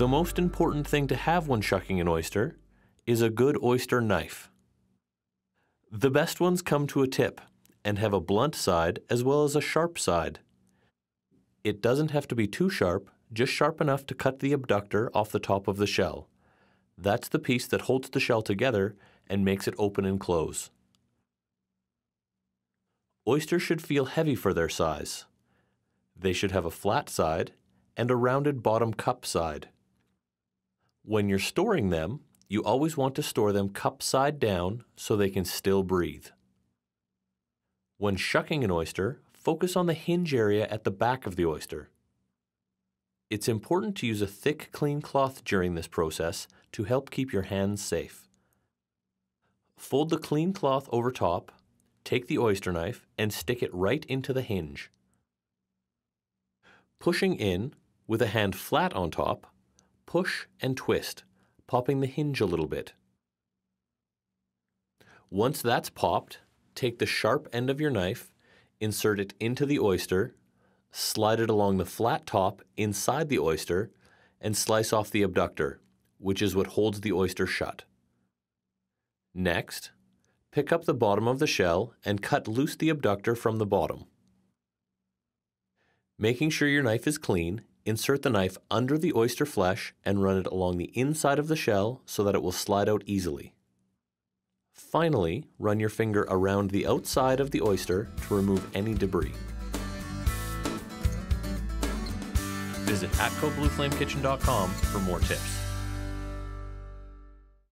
The most important thing to have when shucking an oyster is a good oyster knife. The best ones come to a tip and have a blunt side as well as a sharp side. It doesn't have to be too sharp, just sharp enough to cut the abductor off the top of the shell. That's the piece that holds the shell together and makes it open and close. Oysters should feel heavy for their size. They should have a flat side and a rounded bottom cup side. When you're storing them, you always want to store them cup side down so they can still breathe. When shucking an oyster, focus on the hinge area at the back of the oyster. It's important to use a thick, clean cloth during this process to help keep your hands safe. Fold the clean cloth over top, take the oyster knife, and stick it right into the hinge. Pushing in, with a hand flat on top, push and twist, popping the hinge a little bit. Once that's popped, take the sharp end of your knife, insert it into the oyster, slide it along the flat top inside the oyster, and slice off the abductor, which is what holds the oyster shut. Next, pick up the bottom of the shell and cut loose the abductor from the bottom. Making sure your knife is clean, insert the knife under the oyster flesh and run it along the inside of the shell so that it will slide out easily. Finally, run your finger around the outside of the oyster to remove any debris. Visit atcoblueflamekitchen.com for more tips.